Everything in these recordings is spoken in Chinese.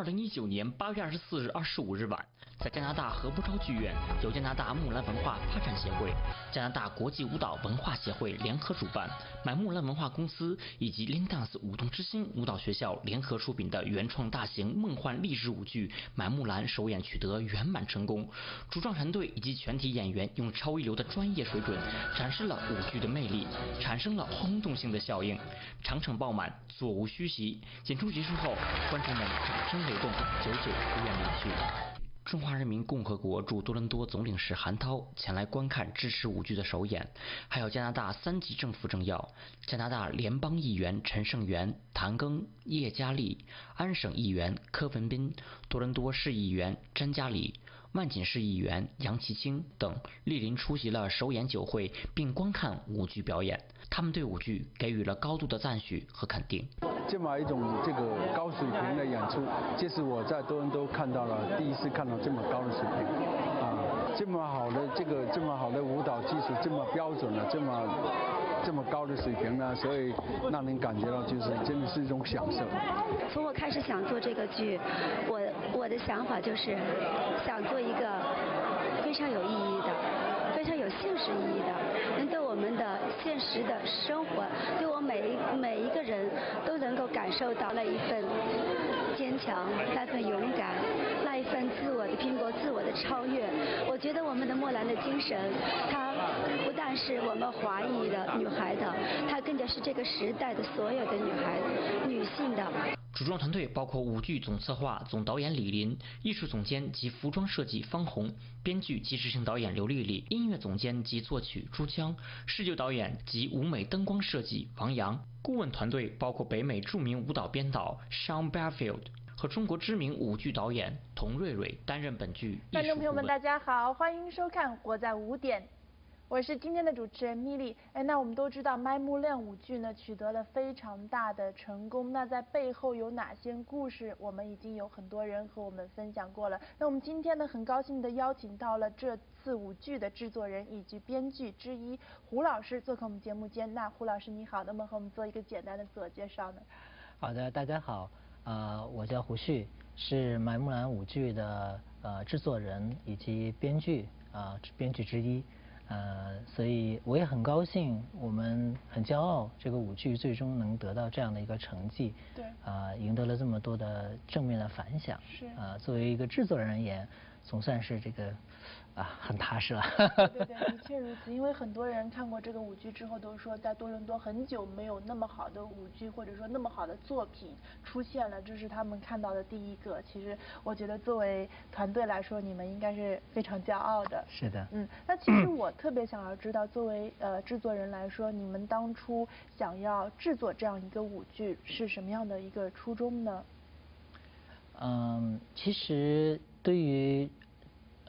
二零一九年八月二十四日、二十五日晚，在加拿大何不超剧院，由加拿大木兰文化发展协会、加拿大国际舞蹈文化协会联合主办，买木兰文化公司以及 Lin Dance 舞动之星舞蹈学校联合出品的原创大型梦幻励志舞剧《买木兰》首演取得圆满成功。主创团队以及全体演员用超一流的专业水准展示了舞剧的魅力，产生了轰动性的效应，场场爆满，座无虚席。演出结束后，观众们掌声。雷动，久久不愿离去。中华人民共和国驻多伦多总领事韩涛前来观看支持舞剧的首演，还有加拿大三级政府政要、加拿大联邦议员陈胜元、谭庚、叶嘉丽、安省议员柯文斌、多伦多市议员詹嘉里。万锦市议员杨其清等莅临出席了首演酒会，并观看舞剧表演。他们对舞剧给予了高度的赞许和肯定。这么一种这个高水平的演出，这是我在多伦多看到了第一次看到这么高的水平啊！这么好的这个这么好的舞蹈技术，这么标准的这么这么高的水平呢，所以让人感觉到就是真的是一种享受。从我开始想做这个剧，我我的想法就是想做一个非常有意义的、非常有现实意义的，能对我们的现实的生活，对我每一每一个人都能够感受到那一份坚强、那份勇敢、那一份自我的拼搏、自我的超越。我觉得我们的莫兰的精神，它不但是我们华裔的女孩的，它更加是这个时代的所有的女孩、女性的。主创团队包括舞剧总策划、总导演李林、艺术总监及服装设计方红、编剧及执行导演刘丽丽、音乐总监及作曲朱江、视觉导演及舞美灯光设计王阳。顾问团队包括北美著名舞蹈编导 Sean Barfield 和中国知名舞剧导演童瑞瑞担任本剧。观众朋友们，大家好，欢迎收看《活在五点》。我是今天的主持人米莉。哎，那我们都知道《麦木亮》舞剧呢取得了非常大的成功。那在背后有哪些故事？我们已经有很多人和我们分享过了。那我们今天呢，很高兴的邀请到了这次舞剧的制作人以及编剧之一胡老师做客我们节目间。那胡老师你好，能不能和我们做一个简单的自我介绍呢？好的，大家好，呃，我叫胡旭，是《麦木兰》舞剧的呃制作人以及编剧啊编剧之一。呃，所以我也很高兴，我们很骄傲，这个舞剧最终能得到这样的一个成绩，对，啊，赢得了这么多的正面的反响，是，啊，作为一个制作人而言。总算是这个啊，很踏实了。对对对，的确如此。因为很多人看过这个舞剧之后，都说在多伦多很久没有那么好的舞剧，或者说那么好的作品出现了，这是他们看到的第一个。其实我觉得作为团队来说，你们应该是非常骄傲的。是的。嗯，那其实我特别想要知道，作为呃制作人来说，你们当初想要制作这样一个舞剧是什么样的一个初衷呢？嗯，其实。对于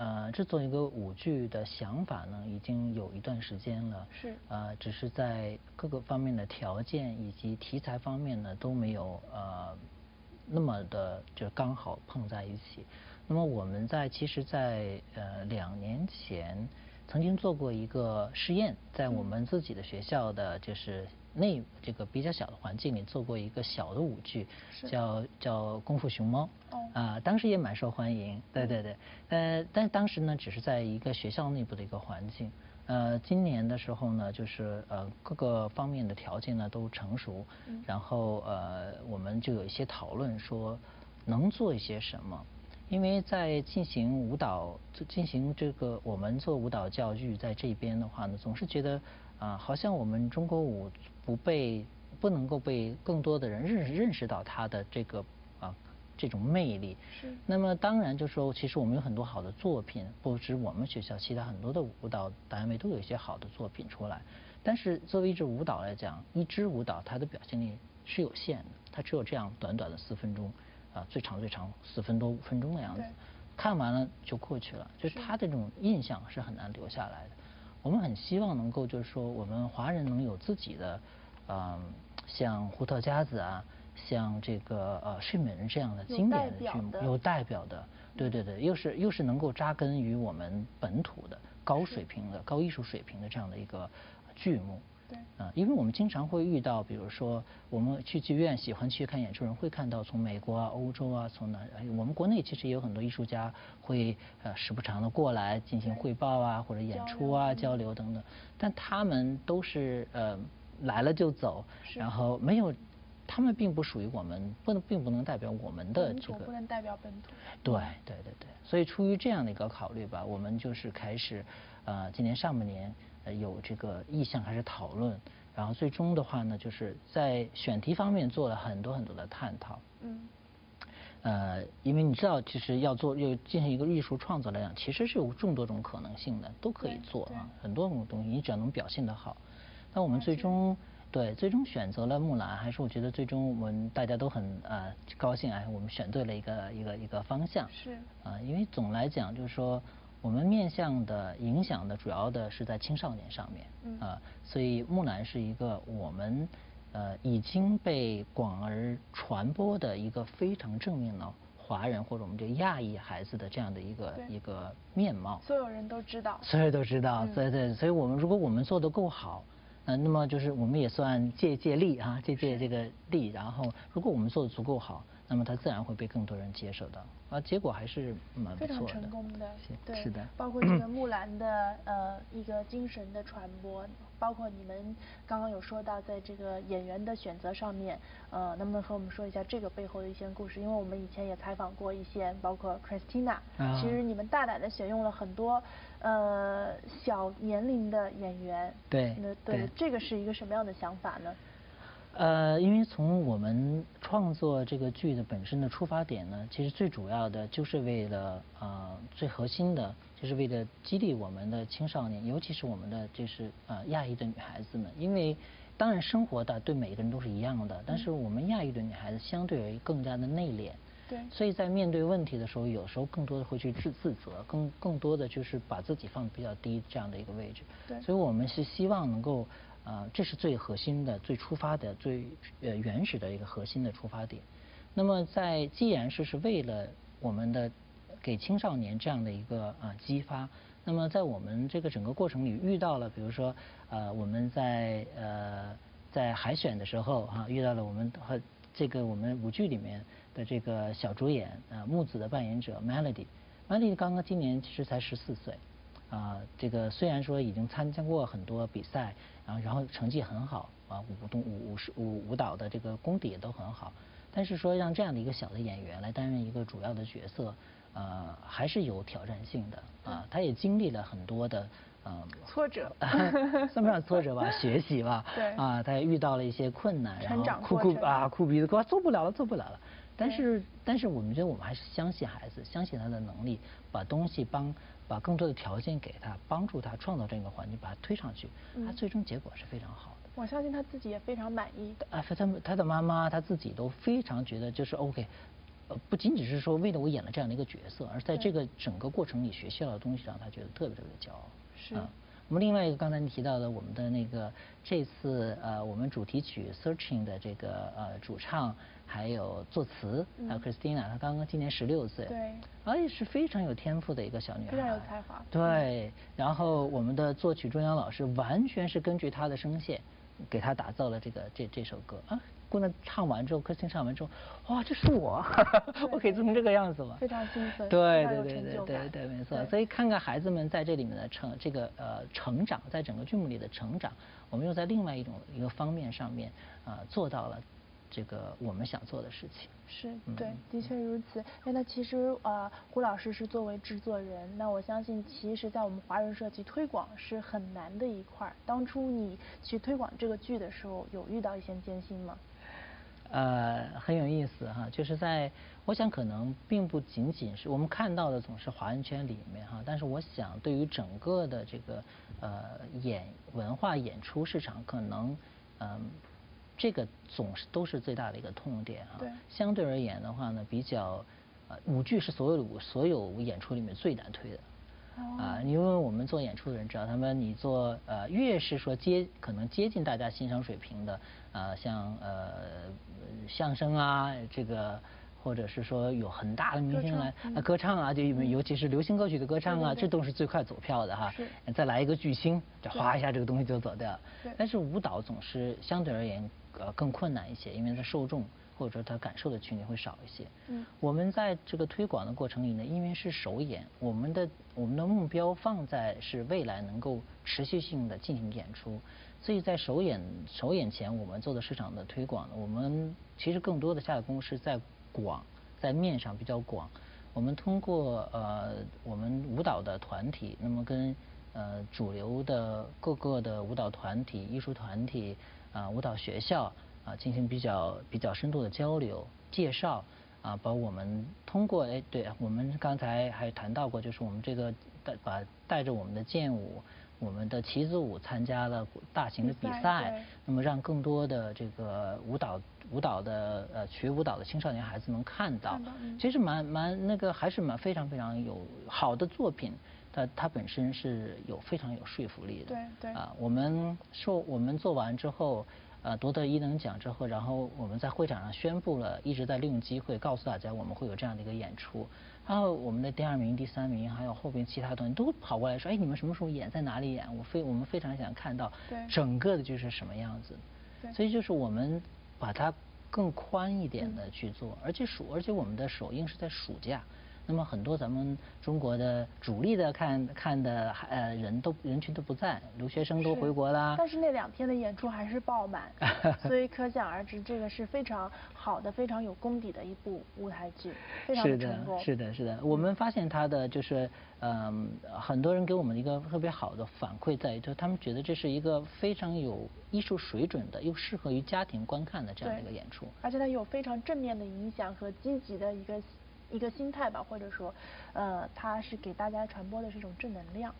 呃制作一个舞剧的想法呢，已经有一段时间了。是。呃，只是在各个方面的条件以及题材方面呢都没有呃那么的就刚好碰在一起。那么我们在其实，在呃两年前曾经做过一个试验，在我们自己的学校的就是内这个比较小的环境里做过一个小的舞剧，叫叫功夫熊猫。啊，当时也蛮受欢迎，对对对，呃，但当时呢，只是在一个学校内部的一个环境，呃，今年的时候呢，就是呃各个方面的条件呢都成熟，然后呃我们就有一些讨论说能做一些什么，因为在进行舞蹈进行这个我们做舞蹈教育在这边的话呢，总是觉得啊好像我们中国舞不被不能够被更多的人认识认识到它的这个啊。这种魅力是。那么当然就说，其实我们有很多好的作品，不止我们学校，其他很多的舞蹈单位都有一些好的作品出来。但是作为一支舞蹈来讲，一支舞蹈它的表现力是有限的，它只有这样短短的四分钟，啊，最长最长四分多五分钟的样子，看完了就过去了，就是它的这种印象是很难留下来的。我们很希望能够就是说，我们华人能有自己的，嗯，像胡桃夹子啊。像这个呃《睡美人》这样的经典的剧目，有代表的，对对对，又是又是能够扎根于我们本土的高水平的高艺术水平的这样的一个剧目，对。啊，因为我们经常会遇到，比如说我们去剧院喜欢去看演出人，会看到从美国啊、欧洲啊，从哪，我们国内其实也有很多艺术家会呃时不常的过来进行汇报啊，或者演出啊、交流等等，但他们都是呃来了就走，然后没有。他们并不属于我们，不能并不能代表我们的这个，不能代表本土。对对对对，所以出于这样的一个考虑吧，我们就是开始，呃，今年上半年呃有这个意向开始讨论，然后最终的话呢，就是在选题方面做了很多很多的探讨。嗯。呃，因为你知道，其实要做要进行一个艺术创作来讲，其实是有众多种可能性的，都可以做啊，很多种东西，你只要能表现得好。那我们最终。对，最终选择了木兰，还是我觉得最终我们大家都很呃高兴啊，我们选对了一个一个一个方向。是。啊，因为总来讲就是说，我们面向的影响的主要的是在青少年上面。嗯。啊，所以木兰是一个我们呃已经被广而传播的一个非常正面的华人或者我们这亚裔孩子的这样的一个一个面貌。所有人都知道。所有人都知道，对对，所以我们如果我们做的够好。呃，那么就是我们也算借借力啊，借借这个力，然后如果我们做的足够好，那么它自然会被更多人接受到，啊，结果还是蛮不错的。非常成功的，对，是的。包括这个木兰的呃一个精神的传播，包括你们刚刚有说到在这个演员的选择上面，呃，能不能和我们说一下这个背后的一些故事？因为我们以前也采访过一些，包括 Christina，其实你们大胆的选用了很多。呃，小年龄的演员，对，那对这个是一个什么样的想法呢？呃，因为从我们创作这个剧的本身的出发点呢，其实最主要的就是为了呃最核心的，就是为了激励我们的青少年，尤其是我们的就是呃亚裔的女孩子们，因为当然生活的对每个人都是一样的，但是我们亚裔的女孩子相对于更加的内敛。对所以在面对问题的时候，有时候更多的会去自自责，更更多的就是把自己放比较低这样的一个位置。对。所以我们是希望能够，啊，这是最核心的、最出发的、最呃原始的一个核心的出发点。那么在既然是是为了我们的给青少年这样的一个啊激发，那么在我们这个整个过程里遇到了，比如说呃我们在呃在海选的时候哈遇到了我们和这个我们舞剧里面。的这个小主演啊木子的扮演者 Melody，Melody 刚刚今年其实才十四岁，啊这个虽然说已经参加过很多比赛，然后然后成绩很好啊舞动舞舞舞舞蹈的这个功底也都很好，但是说让这样的一个小的演员来担任一个主要的角色，呃还是有挑战性的啊他也经历了很多的。呃，挫折，算不上挫折吧，学习吧。对。啊，他也遇到了一些困难，然后哭哭啊，哭鼻子，说做不了了，做不了了。但是，但是我们觉得我们还是相信孩子，相信他的能力，把东西帮，把更多的条件给他，帮助他创造这样一个环境，把他推上去，他最终结果是非常好的。我相信他自己也非常满意。啊，他他的妈妈他自己都非常觉得就是 OK，呃，不仅仅是说为了我演了这样的一个角色，而在这个整个过程里学习到的东西让他觉得特别特别的骄傲。是，啊我们另外一个刚才你提到的，我们的那个这次呃，我们主题曲《Searching》的这个呃主唱，还有作词，还有 Christina，她刚刚今年十六岁，对，而且是非常有天赋的一个小女孩，非常有才华，对。然后我们的作曲中央老师完全是根据她的声线，给她打造了这个这这首歌啊。姑娘唱完之后，歌星唱完之后，哇，这是我，我可以做成这个样子吗？非常兴奋，对对对对对对，没错。所以看看孩子们在这里面的成这个呃成长，在整个剧目里的成长，我们又在另外一种一个方面上面啊做到了这个我们想做的事情。是对，的确如此。哎，那其实呃，胡老师是作为制作人，那我相信其实，在我们华人社区推广是很难的一块儿。当初你去推广这个剧的时候，有遇到一些艰辛吗？呃，很有意思哈，就是在我想可能并不仅仅是我们看到的总是华人圈里面哈，但是我想对于整个的这个呃演文化演出市场，可能嗯这个总是都是最大的一个痛点啊。对。相对而言的话呢，比较呃舞剧是所有舞所有演出里面最难推的。啊，因为我们做演出的人知道，他们你做呃越是说接可能接近大家欣赏水平的，呃像呃相声啊，这个或者是说有很大的明星来歌唱啊，就尤其是流行歌曲的歌唱啊，这都是最快走票的哈。是。再来一个巨星，这哗一下这个东西就走掉。对。但是舞蹈总是相对而言呃更困难一些，因为它受众或者说它感受的群体会少一些。嗯。我们在这个推广的过程里呢，因为是首演，我们的我们的目标放在是未来能够持续性的进行演出，所以在首演首演前，我们做的市场的推广呢，我们其实更多的下的功夫是在广，在面上比较广。我们通过呃我们舞蹈的团体，那么跟呃主流的各个的舞蹈团体、艺术团体啊、舞蹈学校啊进行比较比较深度的交流介绍啊，把我们通过哎对我们刚才还谈到过，就是我们这个带把带着我们的剑舞。我们的旗子舞参加了大型的比比赛那么让更多的这个舞蹈舞蹈的呃学舞蹈的青少年孩子能看到看到嗯，其实蛮蛮那个还是蛮非常非常有好的作品，它它本身是有非常有说服力的。对对啊，我们说我们做完之后，呃，夺得一等奖之后，然后我们在会场上宣布了，一直在利用机会告诉大家我们会有这样的一个演出。然后我们的第二名、第三名，还有后边其他团都跑过来说，哎，你们什么时候演，在哪里演？我非我们非常想看到整个的就是什么样子。所以就是我们把它更宽一点的去做，而且暑而且我们的首映是在暑假。那么很多咱们中国的主力的看看的呃人都人群都不在，留学生都回国啦。但是那两天的演出还是爆满，所以可想而知，这个是非常好的、非常有功底的一部舞台剧，非常是成功。的，是的，是的。我们发现他的就是，嗯、很多人给我们一个特别好的反馈在于，就他们觉得这是一个非常有艺术水准的，又适合于家庭观看的这样的一个演出。而且它有非常正面的影响和积极的一个一个心态吧，或者说，呃，它是给大家传播的是一种正能量。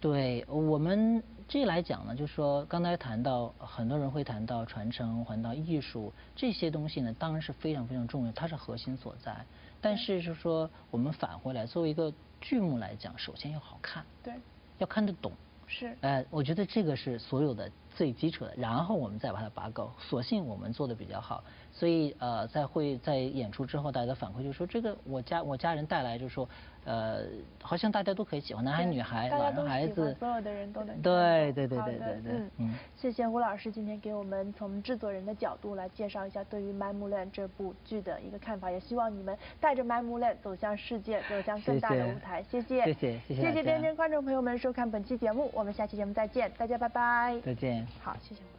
对我们这来讲呢，就是说刚才谈到很多人会谈到传承、谈到艺术这些东西呢，当然是非常非常重要，它是核心所在。但是就是说，我们返回来作为一个剧目来讲，首先要好看，对，要看得懂。是。呃，我觉得这个是所有的最基础的，然后我们再把它拔高。所幸我们做的比较好，所以呃，在会在演出之后，大家的反馈就是说，这个我家我家人带来就是说，呃，好像大家都可以喜欢，男孩女孩、老大家都人孩子，喜欢所有的人都能看对对对对对对嗯嗯谢谢吴老师今天给我们从制作人的角度来介绍一下对于《My Mulan》这部剧的一个看法，也希望你们带着《My Mulan》走向世界，走向更大的舞台。谢谢，谢谢谢谢谢谢天天观众朋友们收看本期节目，我们下期节目再见，大家拜拜。再见。好，谢谢。